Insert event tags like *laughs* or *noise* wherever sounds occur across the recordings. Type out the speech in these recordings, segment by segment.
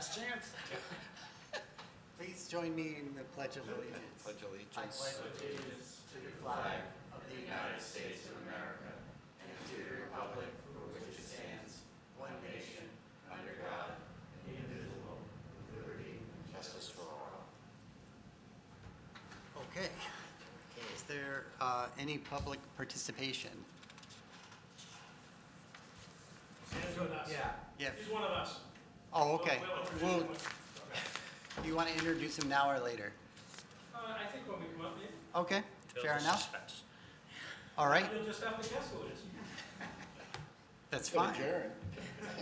Last chance. *laughs* Please join me in the Pledge of Allegiance. Pledge allegiance. I pledge allegiance to the flag of the United States of America and to the republic for which it stands, one nation, under God, indivisible, with liberty and justice for all. Okay. Okay, Is there uh, any public participation? Stan's with us. Yeah. He's one of us. Oh, okay. We'll- we'll Well, do you want to introduce him now or later? Uh, I think when we come up, maybe. Okay, fair Build enough. suspense. All right, You'll just have to guess who it is. that's fine. Adjourn.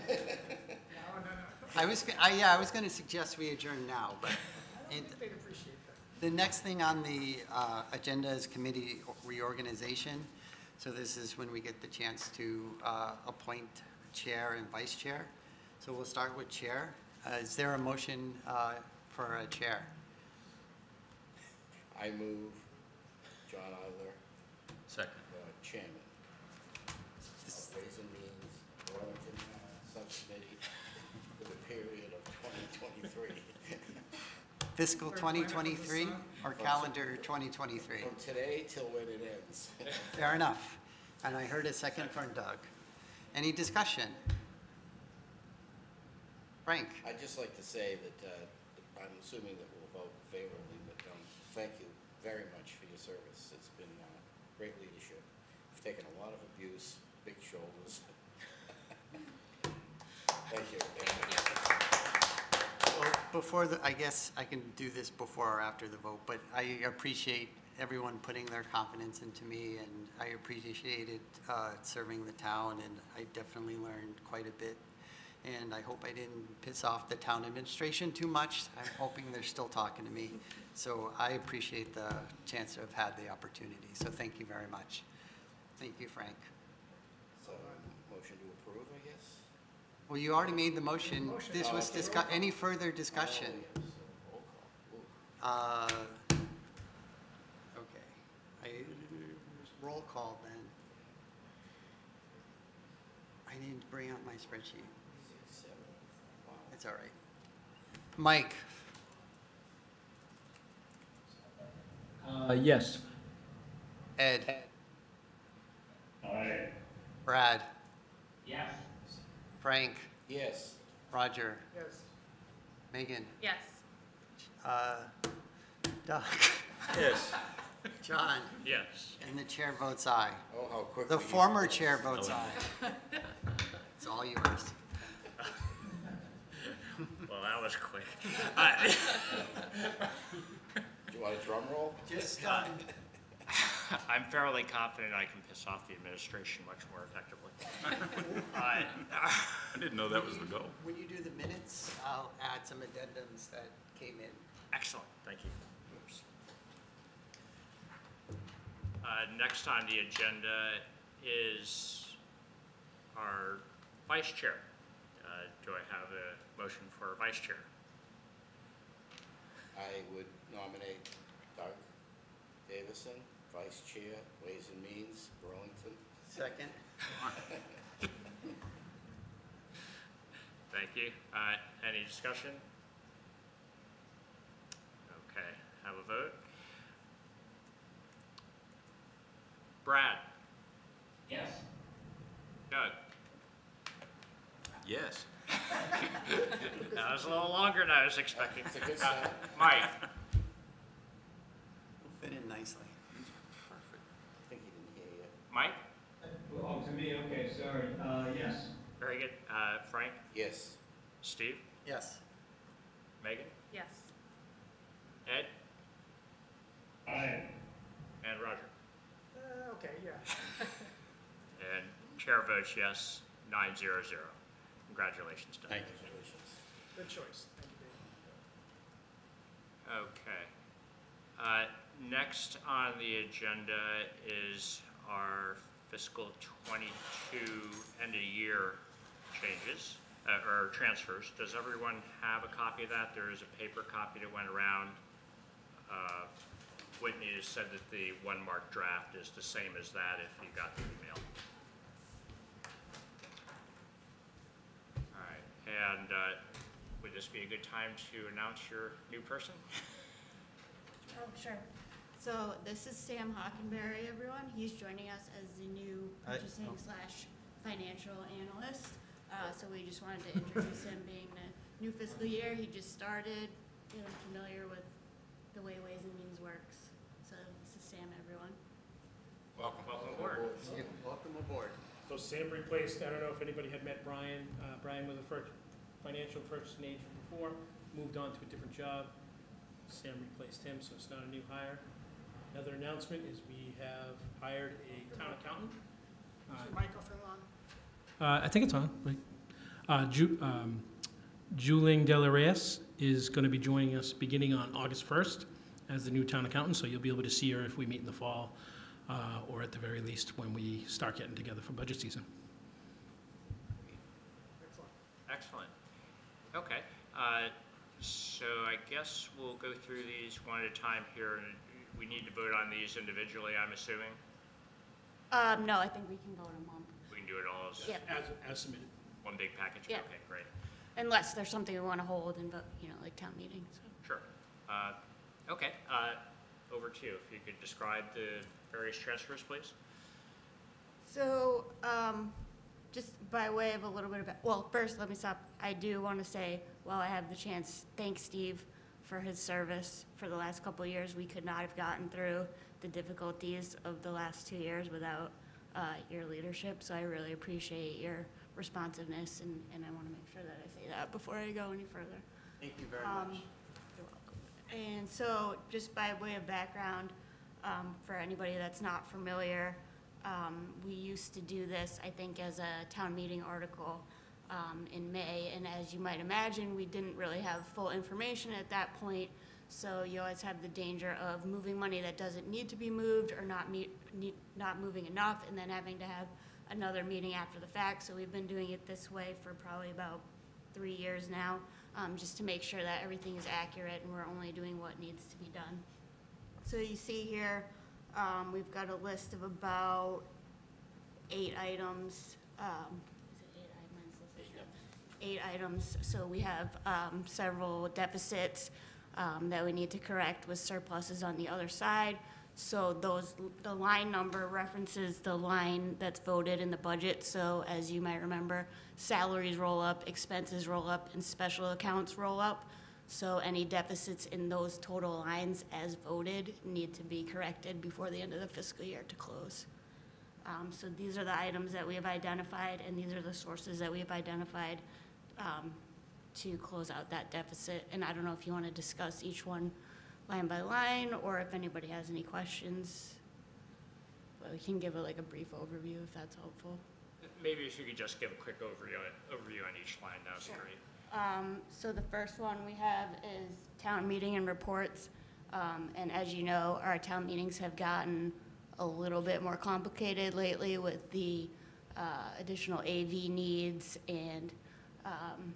No, no, no. I was, g- I, yeah, I was gonna suggest we adjourn now, but it- They'd appreciate that. the next thing on the, uh, agenda is committee reorganization. So this is when we get the chance to, uh, appoint chair and vice chair. So we'll start with chair. Uh, is there a motion, uh, for a chair? I move John Eiler, Second. uh, chairman of Ways and Means, Burlington uh, Subcommittee for the period of 2023. Fiscal We're appointed from the 2023 or calendar 2023? From today till when it ends. Fair enough. And I heard a second from Doug. Any discussion? Frank? I'd just like to say that uh, I'm assuming that we'll vote favorably, but um, thank you very much for your service. It's been uh, great leadership. You've taken a lot of abuse, big shoulders. *laughs* Thank you. Well, before the, I guess I can do this before or after the vote, but I appreciate everyone putting their confidence into me, and I appreciated uh, serving the town, and I definitely learned quite a bit. And I hope I didn't piss off the town administration too much. I'm hoping they're still talking to me. So I appreciate the chance to have had the opportunity, so thank you very much. Thank you, Frank. So, motion to approve, I guess? Well, you already made the motion. Motion. This Oh, was okay. discuss, any further discussion? Oh, yes, so roll call. Uh, Okay, I, roll call then. I need to bring out my spreadsheet. Seven. Wow. It's all right. Mike, Uh, yes. Ed, Aye. Brad, Yes. Frank, Yes. Roger, Yes. Megan, Yes. uh, Doug, Yes. *laughs* John, Yes. and the chair votes aye. Oh, how quick. The former chair votes aye. *laughs* It's all yours. Well, that was quick. *laughs* I- Do you want a drum roll? Just, um, *laughs* I'm fairly confident I can piss off the administration much more effectively. *laughs* I- I didn't know that was the goal. when you do the minutes, I'll add some addendums that came in. Excellent, thank you. Uh, Next on the agenda is our vice chair. Uh, Do I have a motion for vice chair? I would nominate Doug Davison, Vice Chair, Ways and Means, Burlington. Second? Thank you. Uh, Any discussion? Okay, have a vote. Brad? Yes. Doug? Yes. *laughs* That was a little longer than I was expecting. It's a good Uh, start. Mike? Fit in nicely. I think he didn't hear you. Mike? Oh, to me, okay, sorry. Uh, yes. Very good. Uh, Frank? Yes. Steve? Yes. Megan? Yes. Ed? Aye. And Roger? Uh, okay, yeah. *laughs* And chair votes yes, nine zero zero. Congratulations, Doug. Thank you. Congratulations. Good choice. Thank you, Dave. Okay. Uh, Next on the agenda is our fiscal '22 end of year changes, uh, or transfers. Does everyone have a copy of that? There is a paper copy that went around. Uh, Whitney has said that the one mark draft is the same as that if you got the email. All right, and uh, would this be a good time to announce your new person? Oh, sure. So this is Sam Hockenberry, everyone. He's joining us as the new Hi. purchasing slash financial analyst. Uh, so we just wanted to introduce him being the new fiscal year. He just started, get him familiar with the way Ways and Means works. So this is Sam, everyone. Welcome. Welcome aboard. Welcome aboard. So Sam replaced, I don't know if anybody had met Brian, uh, Brian was a first financial purchasing agent before, moved on to a different job. Sam replaced him, so it's not a new hire. Another announcement is we have hired a town accountant. Uh, Microphone on. Uh, I think it's on, right? Uh, Ju, um, Julie Delareyes is gonna be joining us beginning on August first as the new town accountant, so you'll be able to see her if we meet in the fall, uh, or at the very least, when we start getting together for budget season. Excellent. Okay, uh, so I guess we'll go through these one at a time here, and we need to vote on these individually, I'm assuming? Um, no, I think we can vote him on, We can do it all as Yep. As, as submitted. one big package? Yeah. Okay, great. unless there's something we want to hold and vote, you know, like town meeting, so. Sure. Uh, Okay, uh, over to you. If you could describe the various transfers, please? So, um, just by way of a little bit of, well, first, let me stop. I do want to say, while I have the chance, thank Steve for his service for the last couple of years. We could not have gotten through the difficulties of the last two years without, uh, your leadership. So I really appreciate your responsiveness and, and I want to make sure that I say that before I go any further. Thank you very Um, much. You're welcome. And so, just by way of background, um, for anybody that's not familiar, um, we used to do this, I think, as a town meeting article um, in May. And as you might imagine, we didn't really have full information at that point. So you always have the danger of moving money that doesn't need to be moved or not meet, need, not moving enough and then having to have another meeting after the fact. So we've been doing it this way for probably about three years now, um, just to make sure that everything is accurate and we're only doing what needs to be done. So you see here, um, we've got a list of about eight items, um, is it eight items? This is- Eight items, so we have, um, several deficits, um, that we need to correct with surpluses on the other side. So those, the line number references the line that's voted in the budget, so as you might remember, salaries roll up, expenses roll up, and special accounts roll up. So any deficits in those total lines as voted need to be corrected before the end of the fiscal year to close. Um, so these are the items that we have identified, and these are the sources that we have identified, um, to close out that deficit. And I don't know if you want to discuss each one line by line, or if anybody has any questions. But we can give it like a brief overview if that's helpful. Maybe if you could just give a quick overview, overview on each line, that would be Sure. great. Um, so the first one we have is town meeting and reports. Um, and as you know, our town meetings have gotten a little bit more complicated lately with the, uh, additional AV needs and, um,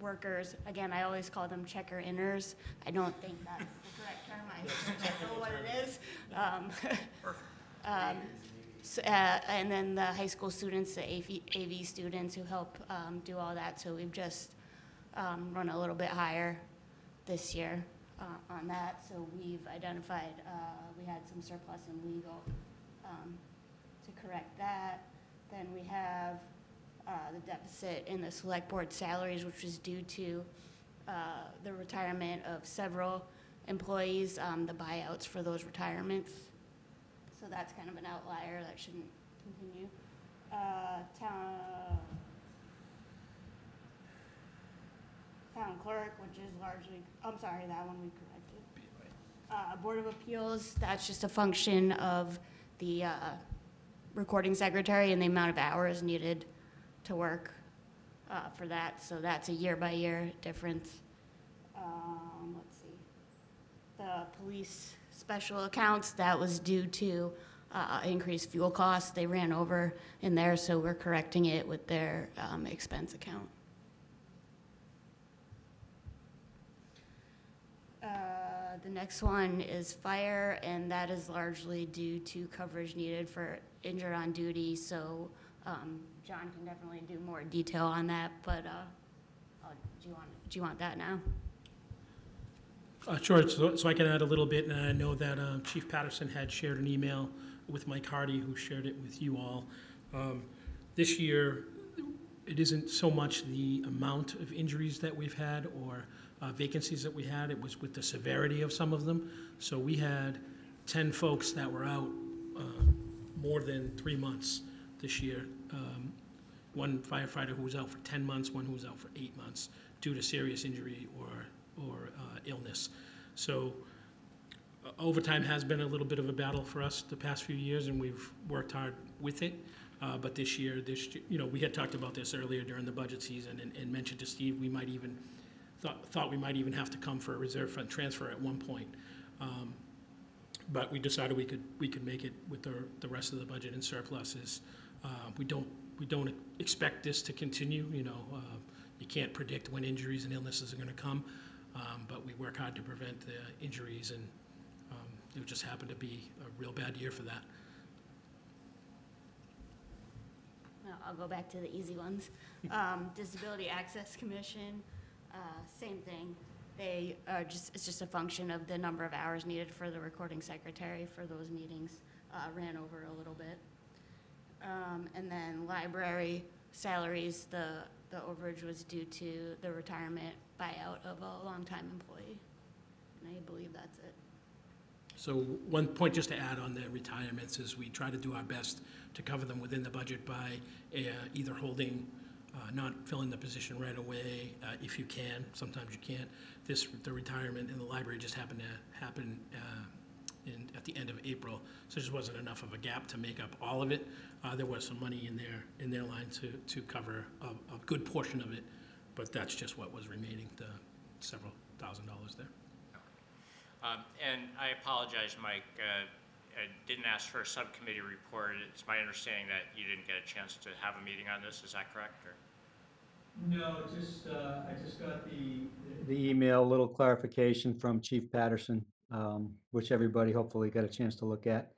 workers. Again, I always call them checker inners. I don't think that's the correct term. I don't know what it is. Um, *laughs* um, S- uh, And then the high school students, the AV AV students who help um, do all that. So we've just um, run a little bit higher this year uh, on that. So we've identified, uh, we had some surplus in legal um, to correct that. Then we have uh, the deficit in the select board salaries, which was due to uh, the retirement of several employees, um, the buyouts for those retirements. So that's kind of an outlier, that shouldn't continue. Uh, town, town clerk, which is largely, I'm sorry, that one we corrected. Uh, Board of Appeals, that's just a function of the, uh, recording secretary and the amount of hours needed to work, uh, for that, so that's a year-by-year difference. Um, let's see the police special accounts, that was due to uh, increased fuel costs. They ran over in there, so we're correcting it with their um, expense account. Uh, The next one is fire, and that is largely due to coverage needed for injured on duty. So um, John can definitely do more detail on that, but uh, I'll do you want, do you want that now? Uh, Sure, so so I can add a little bit, and I know that uh, Chief Patterson had shared an email with Mike Hardy, who shared it with you all. Um, This year, it isn't so much the amount of injuries that we've had or uh, vacancies that we had, it was with the severity of some of them. So we had 10 folks that were out uh, more than three months this year. Um, One firefighter who was out for 10 months, one who was out for eight months due to serious injury or, or illness. So uh, overtime has been a little bit of a battle for us the past few years, and we've worked hard with it. Uh, But this year, this, you know, we had talked about this earlier during the budget season and, and mentioned to Steve, we might even, thought, thought we might even have to come for a reserve fund transfer at one point. Um, But we decided we could, we could make it with the, the rest of the budget and surpluses. Uh, We don't, we don't expect this to continue, you know, uh, you can't predict when injuries and illnesses are gonna come, um, but we work hard to prevent the injuries, and um, it just happened to be a real bad year for that. No, I'll go back to the easy ones. Um, *laughs* Disability Access Commission, uh, same thing. They are just, it's just a function of the number of hours needed for the recording secretary for those meetings. Uh, ran over a little bit. Um, and then library salaries, the, the overage was due to the retirement buyout of a longtime employee. And I believe that's it. So one point just to add on the retirements is we try to do our best to cover them within the budget by uh, either holding, uh, not filling the position right away, uh, if you can, sometimes you can't. This, the retirement in the library just happened to happen uh, in, at the end of April, so there just wasn't enough of a gap to make up all of it. Uh, There was some money in there, in their line to, to cover a, a good portion of it, but that's just what was remaining, the several thousand dollars there. Um, And I apologize, Mike, uh, I didn't ask for a subcommittee report. It's my understanding that you didn't get a chance to have a meeting on this, is that correct? or- No, just, uh, I just got the, The email, little clarification from Chief Patterson, um, which everybody hopefully got a chance to look at.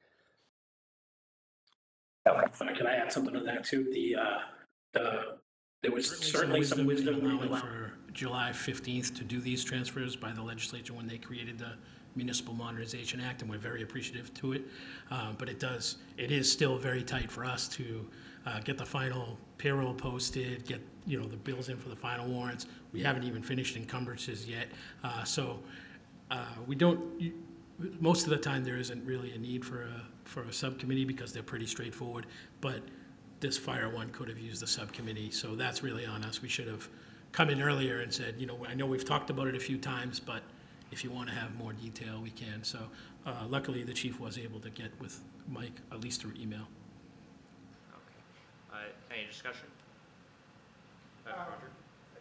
Can I add something to that too? The, uh, the, there was certainly some wisdom in in allowing allowing- for July 15th to do these transfers by the legislature when they created the Municipal Modernization Act, and we're very appreciative to it. Uh, But it does, it is still very tight for us to uh, get the final payroll posted, get, you know, the bills in for the final warrants. We haven't even finished encumbrances yet. Uh, So uh, we don't, you- most of the time, there isn't really a need for a, for a subcommittee because they're pretty straightforward. But this fire one could have used the subcommittee, so that's really on us. We should have come in earlier and said, you know, I know we've talked about it a few times, but if you want to have more detail, we can. So uh, luckily, the chief was able to get with Mike, at least through email. Uh, Any discussion? Uh, Um, Roger?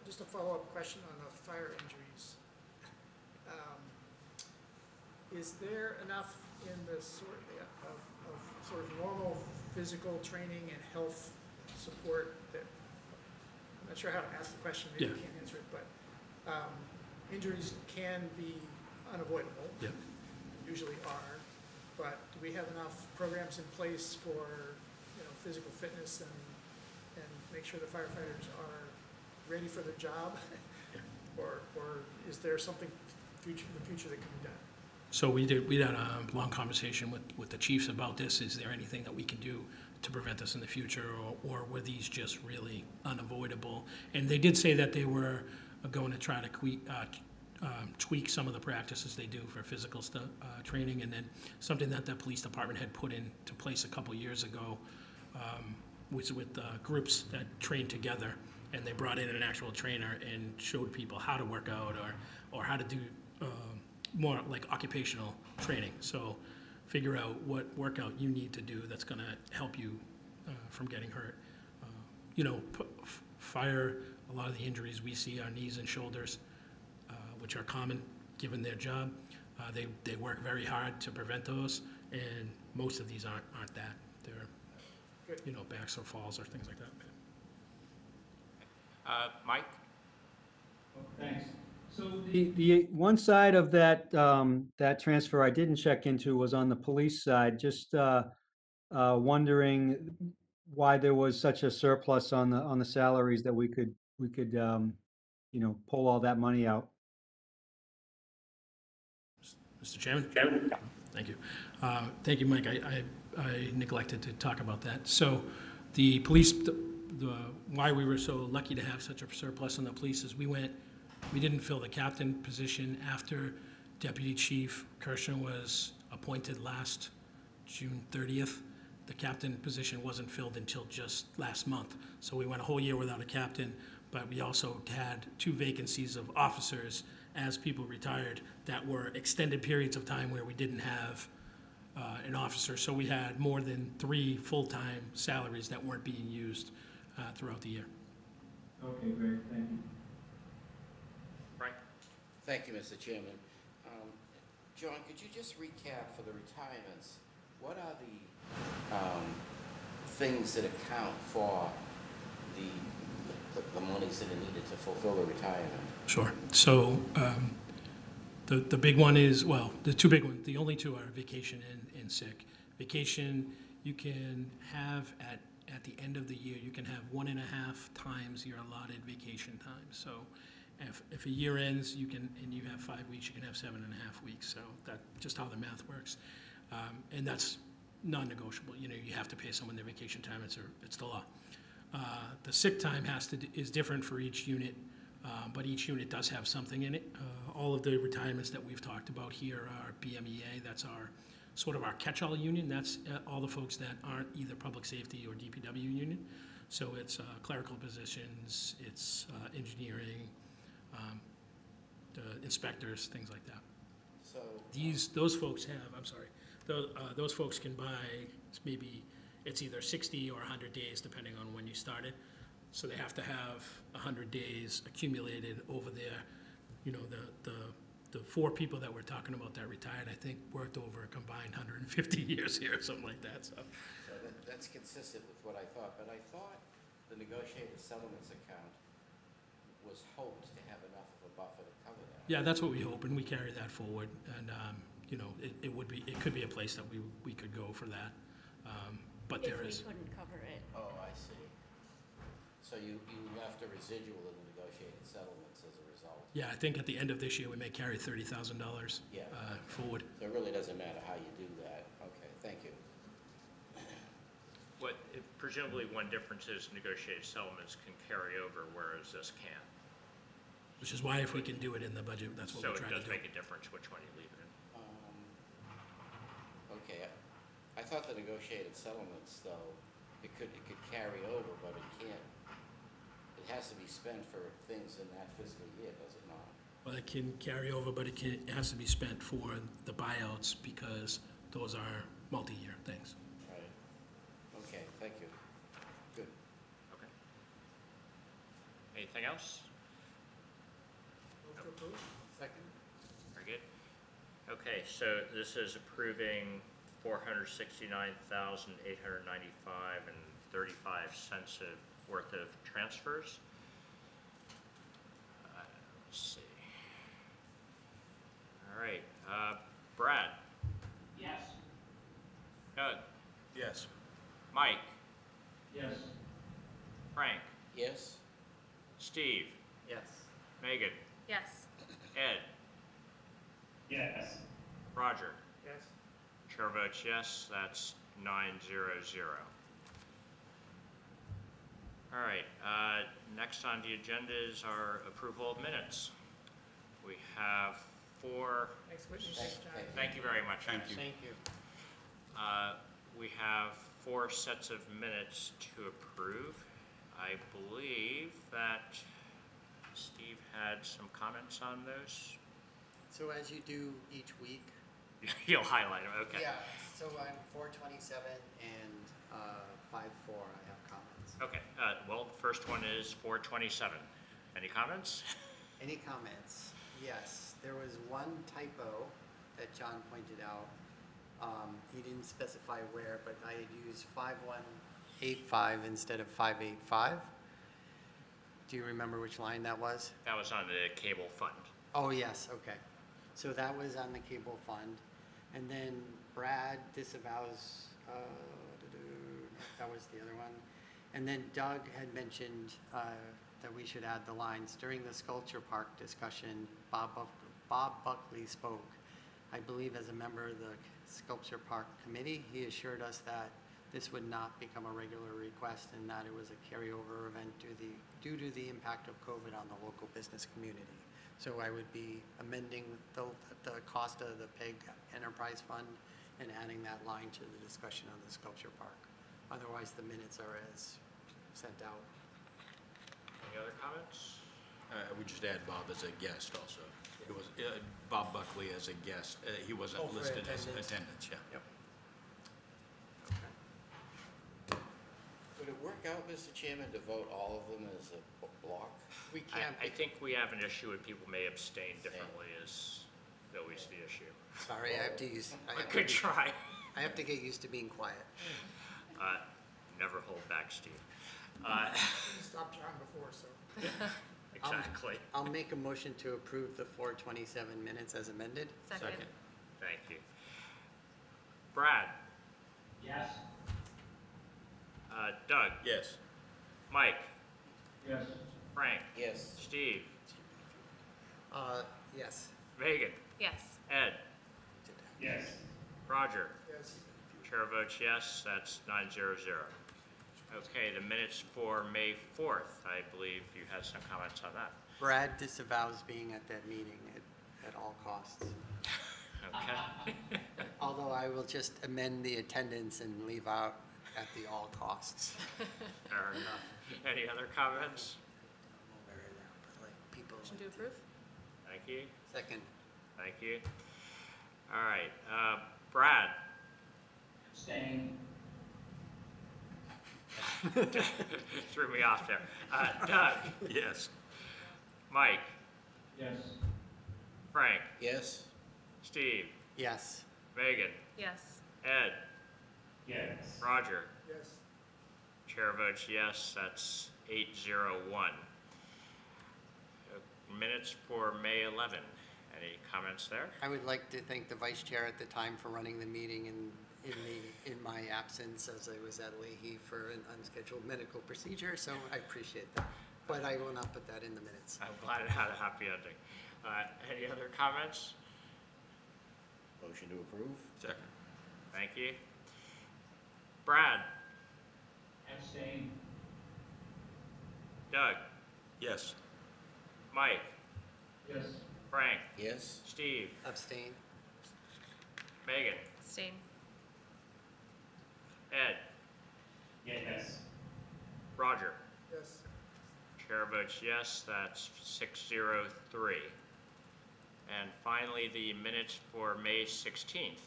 Just a follow-up question on the fire injuries. Um, Is there enough in the sort of, of sort of normal physical training and health support that, I'm not sure how to ask the question, maybe you can't answer it, but um, injuries can be unavoidable. Yeah. Usually are, but do we have enough programs in place for, you know, physical fitness and, and make sure the firefighters are ready for their job? *laughs* Or, or is there something future, in the future that can be done? So we did, we had a long conversation with, with the chiefs about this. Is there anything that we can do to prevent this in the future, or, or were these just really unavoidable? And they did say that they were going to try to tweak, uh, um, tweak some of the practices they do for physical uh, training, and then something that the police department had put into place a couple years ago, um, was with, uh, groups that trained together, and they brought in an actual trainer and showed people how to work out, or, or how to do, more like occupational training. So figure out what workout you need to do that's going to help you uh, from getting hurt. Uh, you know, p- f- fire, a lot of the injuries we see are knees and shoulders, uh, which are common given their job. Uh, they, they work very hard to prevent those, and most of these aren't, aren't that. They're, you know, backs or falls or things like that. Uh, Mike? thanks. So The, the one side of that, um, that transfer I didn't check into was on the police side, just, uh, uh, wondering why there was such a surplus on the, on the salaries that we could, we could, um, you know, pull all that money out. Mr. Chairman? Chairman? Thank you. Uh, Thank you, Mike. I, I- I neglected to talk about that. So the police, the, the- why we were so lucky to have such a surplus on the police is we went, we didn't fill the captain position after Deputy Chief Kirschner was appointed last June 30th. The captain position wasn't filled until just last month. So we went a whole year without a captain, but we also had two vacancies of officers as people retired that were extended periods of time where we didn't have uh, an officer. So we had more than three full-time salaries that weren't being used uh, throughout the year. Okay, great, thank you. Thank you, Mr. Chairman. Um, John, could you just recap for the retirements, what are the um, things that account for the, the- the monies that are needed to fulfill the retirement? Sure. So um, the, the big one is, well, the two big ones, the only two are vacation and, and sick. Vacation, you can have at, at the end of the year, you can have one and a half times your allotted vacation time. So if, if a year ends, you can, and you have five weeks, you can have seven and a half weeks. So that, just how the math works. Um, And that's non-negotiable. You know, you have to pay someone their vacation time. It's, a- it's the law. Uh, The sick time has to, is different for each unit, uh, but each unit does have something in it. Uh, All of the retirements that we've talked about here are BMEA, that's our, sort of our catch-all union. That's uh, all the folks that aren't either public safety or DPW union. So it's uh, clerical positions, it's uh, engineering, um, the inspectors, things like that. So, These, those folks have, I'm sorry, those, uh, those folks can buy, maybe, it's either sixty or hundred days, depending on when you started. So they have to have hundred days accumulated over there. You know, the, the, the four people that we're talking about that retired, I think, worked over a combined hundred and fifty *laughs* years here, or something like that, so. so that, that's consistent with what I thought, but I thought the negotiated settlements account was hoped to have enough of a buffer to cover that. Yeah, that's what we hope, and we carry that forward, and, um, you know, it, it would be, it could be a place that we, we could go for that. Um, But there is. If we couldn't cover it. Oh, I see. So you, you left a residual in the negotiated settlements as a result? Yeah, I think at the end of this year, we may carry thirty thousand dollars uh, Yeah. forward. So it really doesn't matter how you do that. Okay, thank you. What, presumably one difference is negotiated settlements can carry over, whereas this can't. Which is why if we can do it in the budget, that's what So we're it trying to does do. make a difference which one you leave it in. Um, Okay, I- I thought the negotiated settlements, though, it could, it could carry over, but it can't, it has to be spent for things in that fiscal year, does it not? Well, it can carry over, but it can, it has to be spent for the buyouts because those are multi-year things. Right. Okay, thank you. Good. Okay. Anything else? Move to approve? Second? Very good. Okay, so this is approving four hundred sixty-nine thousand, eight hundred ninety-five and thirty-five cents of worth of transfers. Uh, Let's see. All right, uh, Brad? Yes. Doug? Yes. Mike? Yes. Frank? Yes? Steve? Yes. Megan? Yes. Ed? Yes. Roger? Yes? Chair votes yes, that's nine zero zero. All right, uh, next on the agenda is our approval of minutes. We have four, Thanks, Whitney. Thanks, John. thank you very much. Thank guys. you. Thank you. Uh, We have four sets of minutes to approve. I believe that Steve had some comments on those. So as you do each week, *laughs* You'll highlight them, okay. yeah, so I'm four twenty-seven and, uh, five four, I have comments. Okay, uh, well, first one is four twenty-seven. Any comments? *laughs* Any comments? Yes, there was one typo that John pointed out. Um, he didn't specify where, but I had used five one eight five instead of five eight five. Do you remember which line that was? That was on the cable fund. Oh, yes, okay. So that was on the cable fund. And then Brad disavows, uh, that was the other one. And then Doug had mentioned, uh, that we should add the lines, during the sculpture park discussion, Bob, Buck- Bob Buckley spoke. I believe as a member of the sculpture park committee, he assured us that this would not become a regular request and that it was a carryover event due the, due to the impact of COVID on the local business community. So I would be amending the, the cost of the PEG Enterprise Fund and adding that line to the discussion on the sculpture park. Otherwise, the minutes are as sent out. Any other comments? Uh, I would just add Bob as a guest also. It was, uh, Bob Buckley as a guest. Uh, He wasn't Oh, for listed as attendance. attendance, yeah. Yep. Would it work out, Mr. Chairman, to vote all of them as a block? We I, can't, I think we have an issue with people may abstain differently is always the issue. sorry, I have to use, I have to, good be- try. I have to get used to being quiet. *laughs* Uh, Never hold back, Steve. Uh, *laughs* You *laughs* stopped John before, so. Exactly. I'll make a motion to approve the four twenty-seven minutes as amended. Second. Thank you. Brad, Yes. Uh, Doug, Yes. Mike, Yes. Frank, Yes. Steve, Uh, yes. Megan, Yes. Ed, Yes. Roger. Yes. Chair votes yes, that's nine zero zero. Okay, the minutes for May 4th, I believe you had some comments on that. Brad disavows being at that meeting at, at all costs. *laughs* Okay, *laughs* Although I will just amend the attendance and leave out at the all costs. *laughs* fair enough. Any other comments? Where are they? Like, people Motion to approve? Thank you, Second. thank you. All right, uh, Brad, Abstain. *laughs* threw me off there. Uh, Doug, Yes. Mike, Yes. Frank, Yes? Steve, Yes. Megan, Yes. Ed, Yes. Roger. Yes. Chair votes yes, that's eight zero one. Minutes for May 11, any comments there? I would like to thank the vice chair at the time for running the meeting in, in the, in my absence as I was at Lahey for an unscheduled medical procedure, so I appreciate that. But I will not put that in the minutes. I'm glad it had a happy ending. Uh, Any other comments? Motion to approve? Second. Thank you. Brad, Abstain. Doug, Yes. Mike, Yes. Frank, Yes? Steve, Abstain? Megan, Abstain. Ed, Yes. Roger. Yes. Chair votes yes, that's six zero three. And finally, the minutes for May 16th.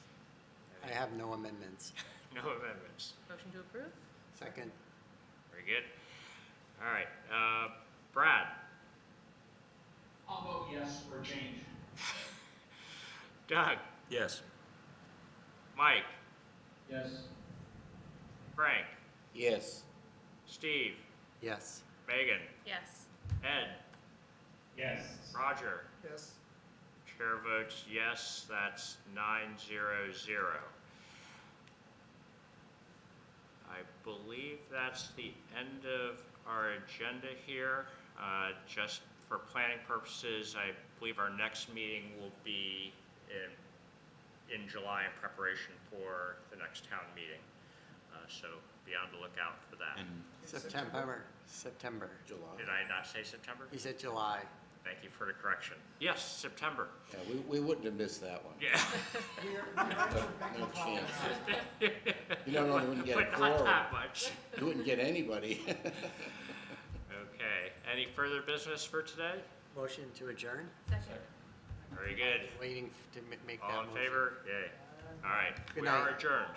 I have no amendments. *laughs* No amendments. Motion to approve? Second? Very good. All right, uh, Brad, I'll vote yes for a change. *laughs* Doug, Yes. Mike, Yes. Frank, Yes. Steve, Yes. Megan, Yes. Ed, Yes. Roger. Yes. Chair votes yes, that's nine zero zero. I believe that's the end of our agenda here. Uh, Just for planning purposes, I believe our next meeting will be in, in July in preparation for the next town meeting. Uh, So be on the lookout for that. And September, September. July? Did I not say September? He said July. Thank you for the correction. Yes, September. Yeah, we, we wouldn't have missed that one. Yeah. We are, we are making No chance. You don't only wouldn't get a But not quorum, that much. you wouldn't get anybody. *laughs* Okay, any further business for today? Motion to adjourn? Second. Very good. Waiting to ma- make that All in motion. favor? Yay. All right, Good we are night. adjourned.